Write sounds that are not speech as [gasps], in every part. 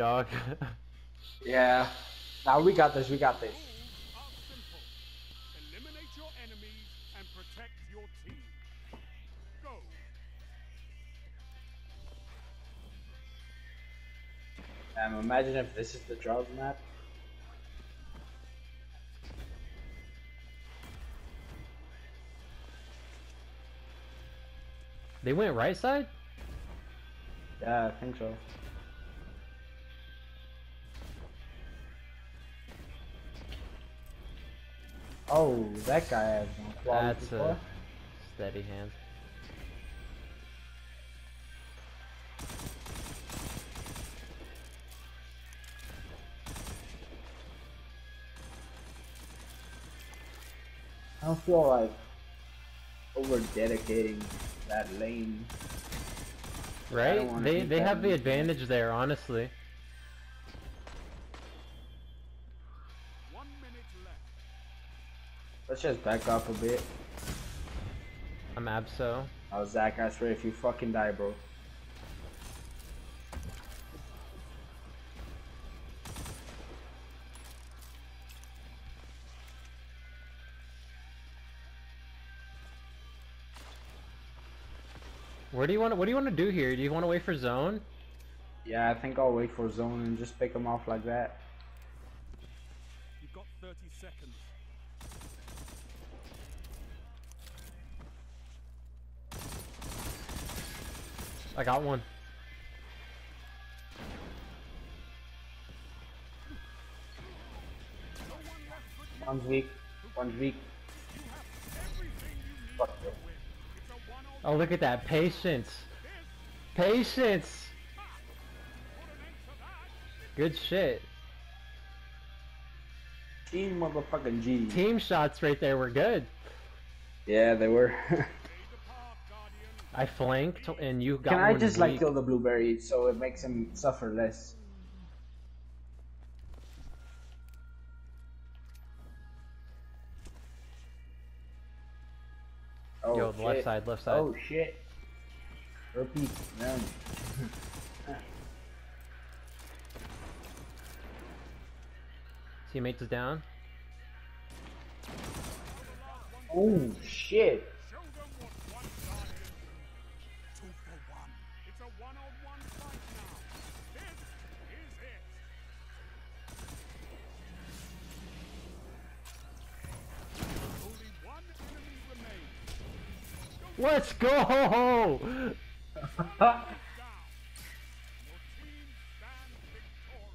dog. [laughs] Yeah. Now we got this. We got this. Eliminate your enemies and protect your team. Go. Um, imagine if this is the Jaws map. they went right side? Yeah, I think so. Oh, that guy has one. quality That's before. a steady hand. I don't feel like over dedicating that lane. Right? They they have the advantage there, honestly. Let's just back up a bit. I'm Abso. Oh, Zach, I swear if you fucking die, bro. Where do you want to, what do you want to do here? Do you want to wait for zone? Yeah, I think I'll wait for zone and just pick him off like that. You've got 30 seconds. I got one. One's weak. One's weak. Oh, look at that. Patience. Patience. Good shit. Team motherfucking G. Team shots right there were good. Yeah, they were. [laughs] I flanked and you got Can I just like kill the blueberry so it makes him suffer less? Oh, Yo, left side, left side. Oh shit. Repeat. Run. [laughs] Teammates is down. Oh shit. Let's go! Down. Your team stands victorious.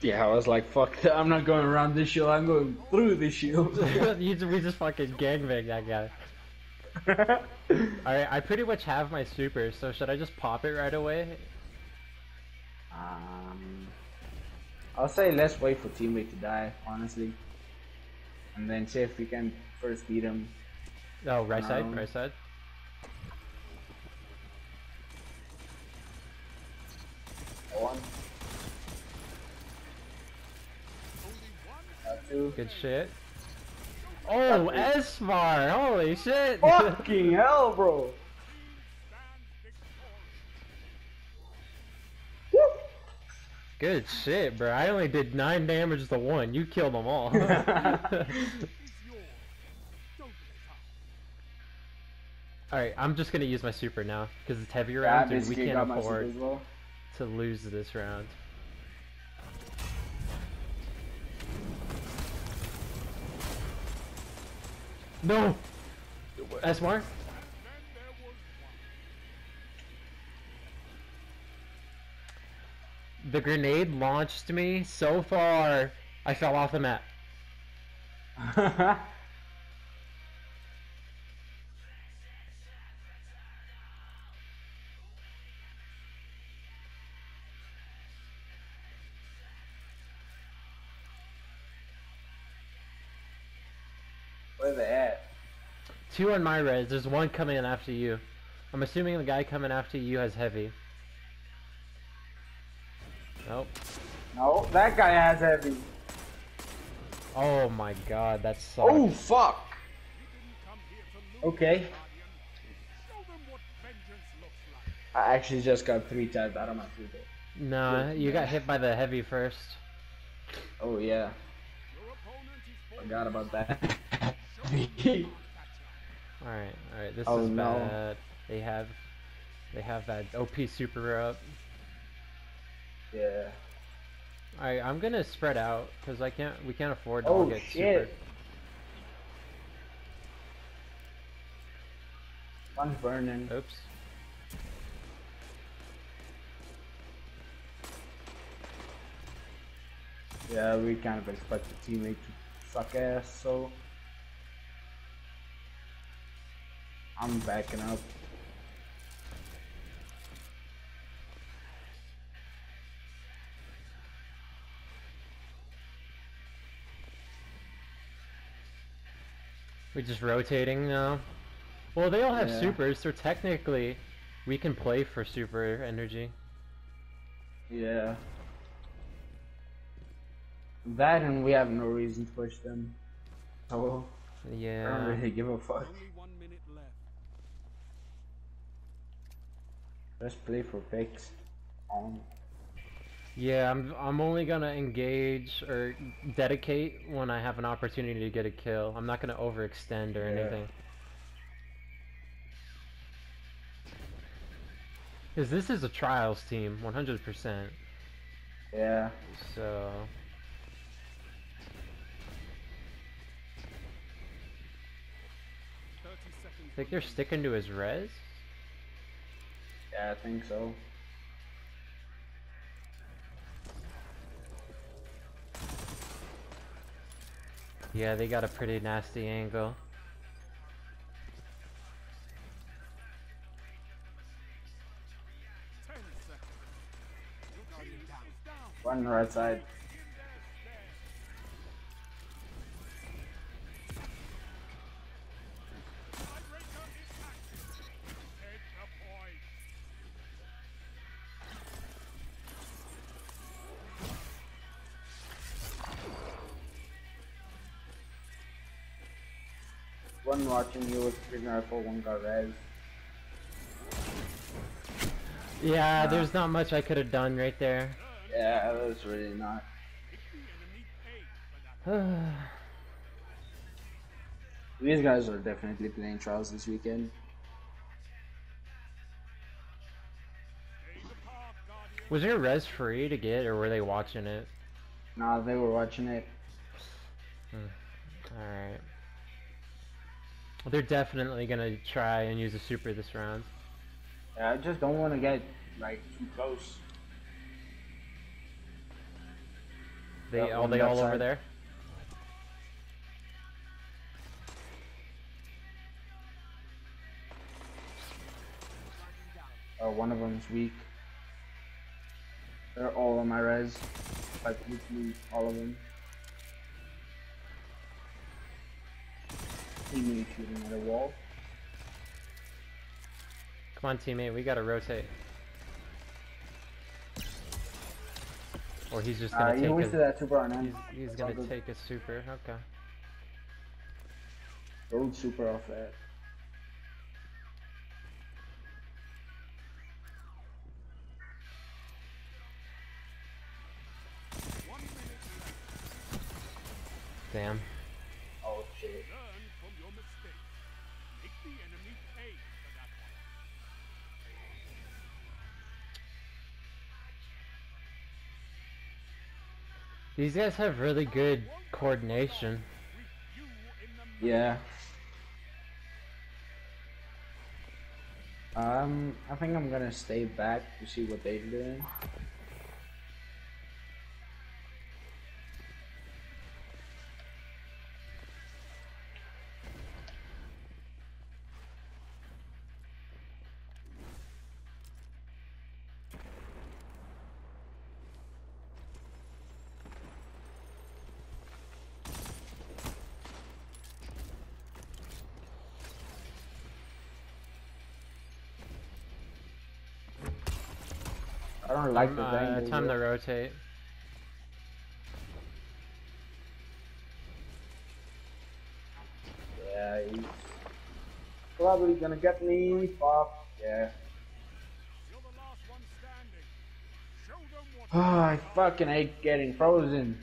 Yeah, I was like, fuck that. [laughs] I'm not going around this shield, I'm going through this shield. [laughs] [laughs] you we just fucking gangbang that guy. Alright, I pretty much have my super, so should I just pop it right away? um, I'll say let's wait for teammate to die, honestly. And then see if we can first beat him. Oh, right side, Um, right side. One, two. Good shit. Oh, Esmar! Holy shit! Fucking hell, bro! Good shit, bro. I only did 9 damage to one. You killed them all. Is yours. Don't let up. Alright, I'm just gonna use my super now, because it's heavier Yeah, I rounds and we can't got my super afford well. to lose this round. No! Esmar? The grenade launched me so far, I fell off the map. [laughs] Where they at? Two on my res, there's one coming in after you. I'm assuming the guy coming after you has heavy. Nope. No, that guy has heavy. Oh my god, that sucks. Oh fuck! Come here to lose, Okay. Guardian. Show them what vengeance looks like. I actually just got three tapped out of my two hit. No, you got hit by the heavy first. Oh yeah, Your forgot about that. [laughs] Alright, alright, this Oh, is no. bad. They have they have that OP super up. Yeah. Alright, I'm gonna spread out because I can't we can't afford to Oh get shit. super. One's burning. Oops. Yeah, we kind of expect the teammate to suck ass, so I'm backing up. We're just rotating now. Well, they all have Yeah. supers, so technically we can play for super energy. Yeah. That and we have no reason to push them. Oh, so I don't Yeah. really give a fuck. Only one minute left. Let's play for picks. On. Yeah, I'm I'm only gonna engage or dedicate when I have an opportunity to get a kill. I'm not gonna overextend or Yeah. anything. Cause this is a trials team, 100%. Yeah. So Thirty seconds. I think they're sticking to his res. Yeah, I think so. Yeah, they got a pretty nasty angle. One right side. One watching you with three rifle, one got res. Yeah, there's not much I could have done right there. Yeah, that was really not. Hit the enemy paid for that. These guys are definitely playing trials this weekend. Stay the path, Guardian. Was your res free to get, or were they watching it? Nah, they were watching it. Hmm, alright. Well, they're definitely gonna try and use a super this round. Yeah, I just don't want to get like too close. They are on they that all over there? Uh, one of them's weak. They're all on my res. Like literally all of them. Teammate shooting at a wall. Come on, teammate, we gotta rotate. Or he's just Uh, gonna you take wasted a, that super on him. he's, he's gonna take a super. Okay. Gold super off that. One minute left. Damn. These guys have really good coordination. Yeah. Um, I think I'm gonna stay back to see what they're doing. I don't like the Uh, angle. time to rotate. Yeah, he's probably gonna get me. Fuck. Yeah. You're the last one standing. Show them what Oh, [sighs] I fucking hate getting frozen.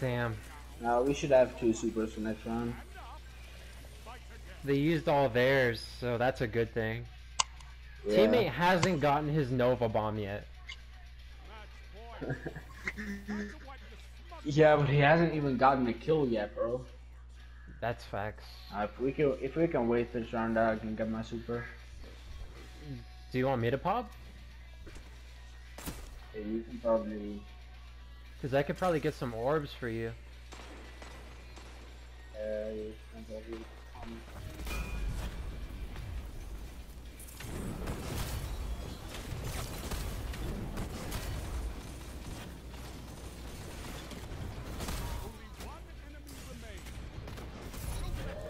Damn. No, we should have two supers for next round. Enough. Fight again. They used all theirs, so that's a good thing. Yeah. Teammate hasn't gotten his Nova Bomb yet. Match point. Time to wipe the smut Yeah, but he hasn't even gotten a kill yet, bro. That's facts. Uh, if we can, if we can wait this round I can get my super. Do you want me to pop? Yeah, you can probably. Because I could probably get some orbs for you.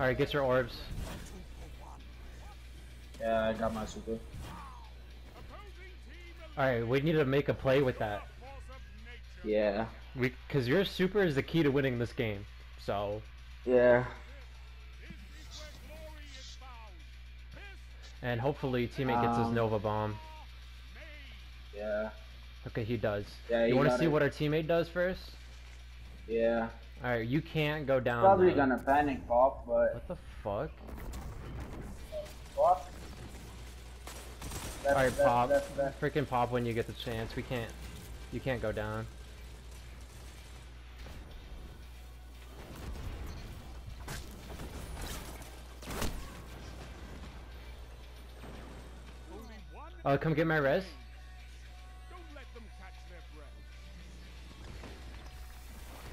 Alright, get your orbs. Two for one. yeah, I got my super. Alright, we need to make a play with that. force of nature. Yeah, We, Because your super is the key to winning this game. So, yeah. This is where glory is found. This and hopefully teammate gets his Um, Nova Bomb. Yeah, Okay, he does. Yeah, you want to see what our teammate does first? yeah. Alright, you can't go down. Probably though. gonna panic pop, but What the fuck? what? Alright, pop. that's, that's, Freaking pop when you get the chance. We can't. You can't go down. Oh, come get my res. Don't let them catch their breath.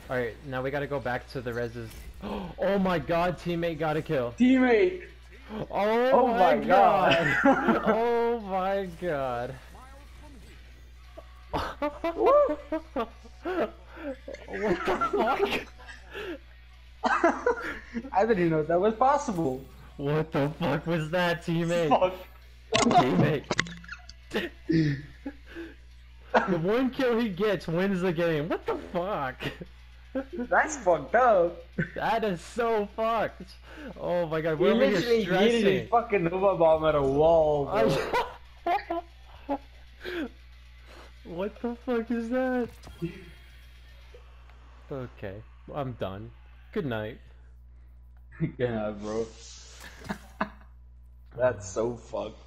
Alright, now we gotta go back to the reses. [gasps] Oh my god, teammate got a kill. Teammate! Oh, Oh my, my god. God. [laughs] [laughs] oh my god. Miles from here. what the fuck? [laughs] I didn't even know that was possible. What the fuck was that, teammate? Fuck. Teammate. The one kill he gets wins the game. What the fuck? That's fucked up. That is so fucked. Oh my god, we're literally stressing. his fucking Nova Bomb at a wall. [laughs] What the fuck is that? Okay, I'm done. Good night. [laughs] yeah, bro. [laughs] That's so fucked.